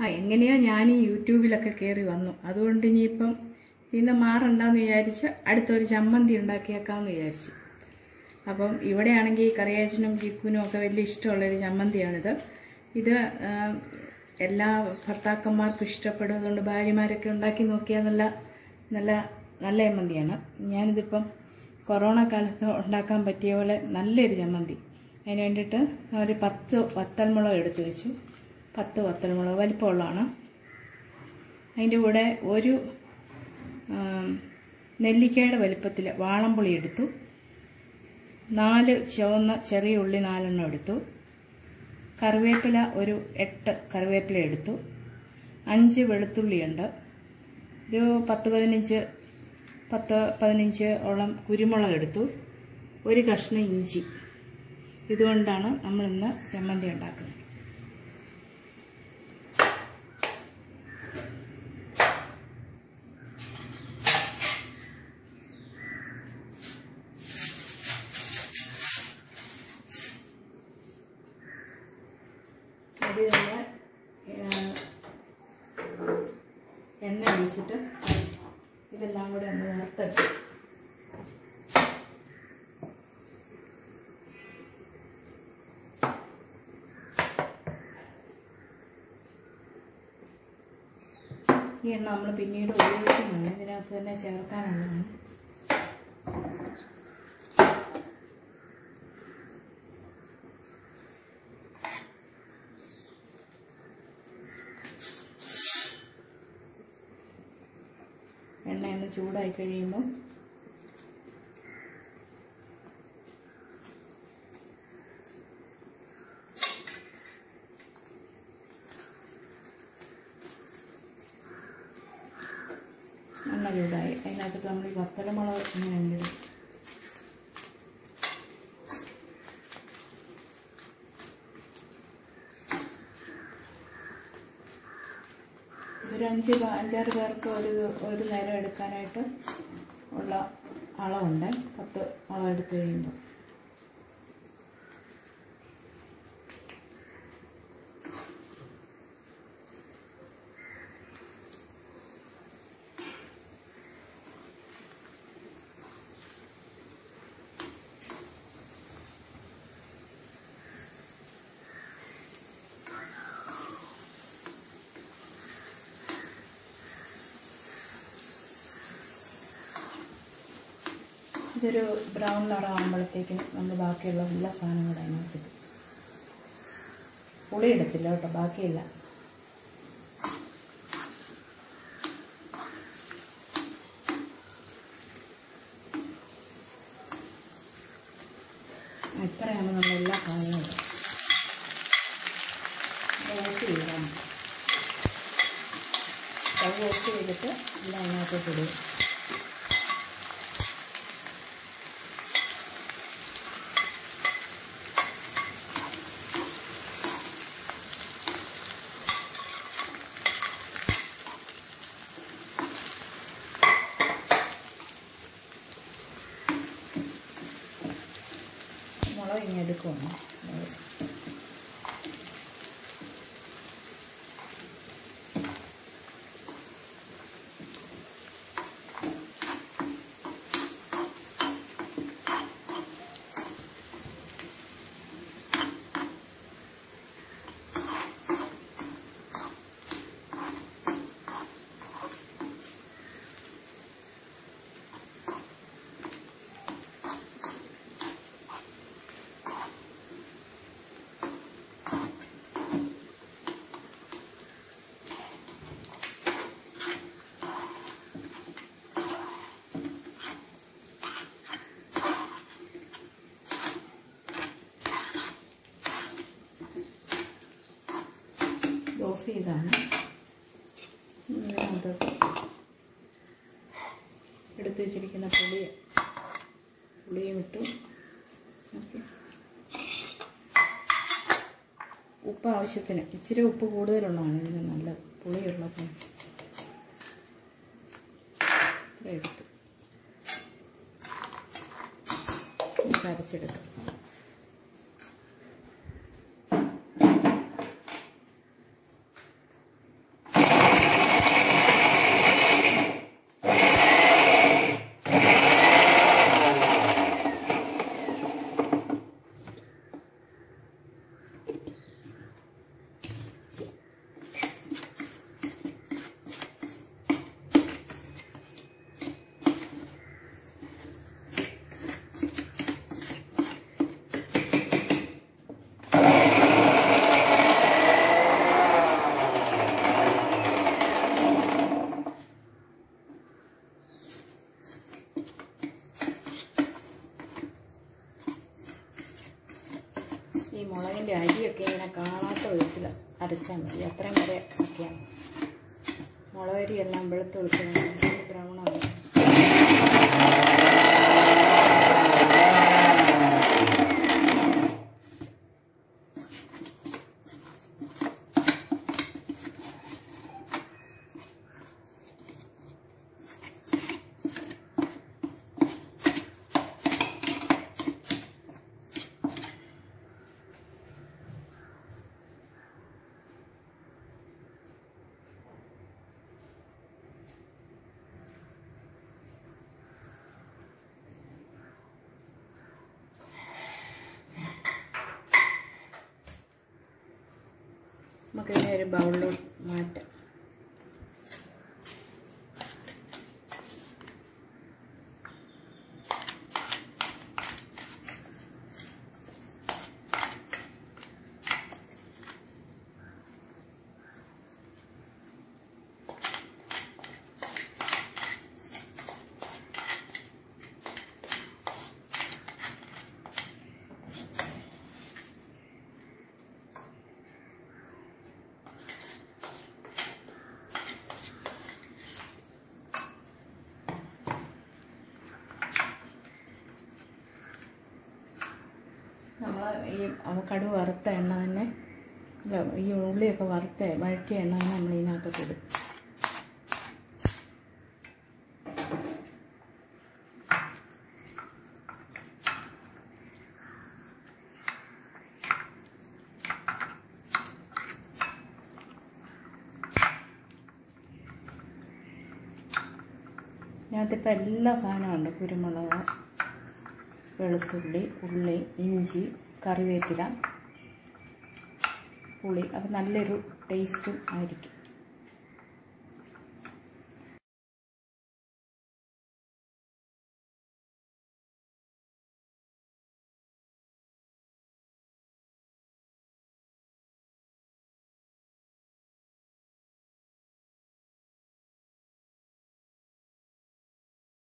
ആ എങ്ങനെയോ ഞാൻ ഈ യൂട്യൂബിലൊക്കെ കയറി വന്നു. അതുകൊണ്ട് ഇനിയിപ്പം ഇന്ന് മാറണ്ടെന്ന് വിചാരിച്ച് അടുത്തൊരു ചമ്മന്തി ഉണ്ടാക്കിയേക്കാമെന്ന് വിചാരിച്ചു. അപ്പം ഇവിടെയാണെങ്കിൽ കറിയാച്ചനും ചിക്കുനും ഒക്കെ വലിയ ഇഷ്ടമുള്ളൊരു ചമ്മന്തിയാണിത്. ഇത് എല്ലാ ഭർത്താക്കന്മാർക്കും ഇഷ്ടപ്പെടുന്നതുകൊണ്ട് ഭാര്യമാരൊക്കെ ഉണ്ടാക്കി നോക്കിയാൽ നല്ല നല്ല നല്ല ചമ്മന്തിയാണ്. ഞാനിതിപ്പം കൊറോണ കാലത്ത് ഉണ്ടാക്കാൻ പറ്റിയ പോലെ നല്ലൊരു ചമ്മന്തി. അതിന് വേണ്ടിയിട്ട് ഒരു പത്ത് വത്തൽമുളക് എടുത്തു വെച്ചു. പത്ത് വത്തൽമുളക് വലിപ്പമുള്ളതാണ്. അതിന്റെ കൂടെ ഒരു നെല്ലിക്കയുടെ വലിപ്പത്തിൽ വാളംപുളി എടുത്തു. നാല് ചുവന്ന ചെറിയ ഉള്ളി നാലെണ്ണം എടുത്തു. കറിവേപ്പില ഒരു എട്ട് കറിവേപ്പില എടുത്തു. അഞ്ച് വെളുത്തുള്ളിയുണ്ട് ഒരു പത്ത് പതിനഞ്ച് പത്ത് പതിനഞ്ച് ഓളം കുരുമുളക് എടുത്തു. ഒരു കഷ്ണം ഇഞ്ചി. ഇതുകൊണ്ടാണ് നമ്മളിന്ന് ചമ്മന്തി ഉണ്ടാക്കുന്നത്. അത് നമ്മൾ എണ്ണ ഒഴിച്ചിട്ട് ഇതെല്ലാം കൂടെ ഒന്ന് വറുത്തെടുക്കും ഈ എണ്ണ നമ്മൾ പിന്നീട് ഉപയോഗിക്കുന്നതാണ് ഇതിനകത്ത് തന്നെ ചേർക്കാനുള്ളതാണ്. എണ്ണ ഒന്ന് ചൂടായി കഴിയുമ്പോൾ എണ്ണ ചൂടായി. അതിനകത്ത് നമ്മൾ ഈ വത്തലമുളക് ഇങ്ങനെ ഇടും. ഒരു അഞ്ച് അഞ്ചാറ് പേർക്ക് ഒരു ഒരു നേരം എടുക്കാനായിട്ട് ഉള്ള അളവുണ്ട്. പത്ത് അളവ് കഴിയുമ്പോൾ. ഇതൊരു ബ്രൗൺ നിറമാകുമ്പോഴത്തേക്കും നമ്മൾ ബാക്കിയുള്ള എല്ലാ സാധനങ്ങളും അതിനകത്ത് ഇടും പുളി എടുത്തില്ല കേട്ടോ ബാക്കിയില്ല. ഇത്രയാണ് നമ്മൾ എല്ലാ കാര്യങ്ങളും. ഓഫ് ചെയ്യണം. ഓഫ് ചെയ്തിട്ട് എല്ലാം അതിനകത്തോട്ട് ഇടുക. എടുക്കുവാണ് ഇത് എടുത്ത് എടുത്തു വെച്ചിരിക്കുന്ന പുളി പുളിയും ഇട്ടു. ഉപ്പ് ആവശ്യത്തിന്. ഇച്ചിരി ഉപ്പ് കൂടുതലുള്ളതാണ്. ഇതിന് നല്ല പുളിയുള്ളത് ഇത്ര എടുത്തു. അരച്ചെടുക്കാം ഈ മുളകിന്റെ അരിയൊക്കെ ഇങ്ങനെ കാണാത്ത വിധത്തിൽ അരച്ചാൽ മതി. അത്രയും വരെ ആക്കിയാൽ മുളകരിയെല്ലാം വെളുത്ത് വെളുത്ത് ബ്രൗൺ നമുക്കിതിനെ ഒരു ബൗളിലോട്ട് മാറ്റാം. നമ്മൾ ഈ കടുവ് വറുത്ത എണ്ണ തന്നെ ഈ ഉള്ളിയൊക്കെ വറുത്ത വഴറ്റിയ എണ്ണ തന്നെ നമ്മൾ ഇതിനകത്തോട്ട് ഇടും. ഇതിനകത്തിപ്പോൾ എല്ലാ സാധനവും ഉണ്ട്. കുരുമുളക് വെളുത്തുള്ളി ഉള്ളി ഇഞ്ചി കറിവേപ്പില പുളി. അത് നല്ലൊരു ടേസ്റ്റും ആയിരിക്കും.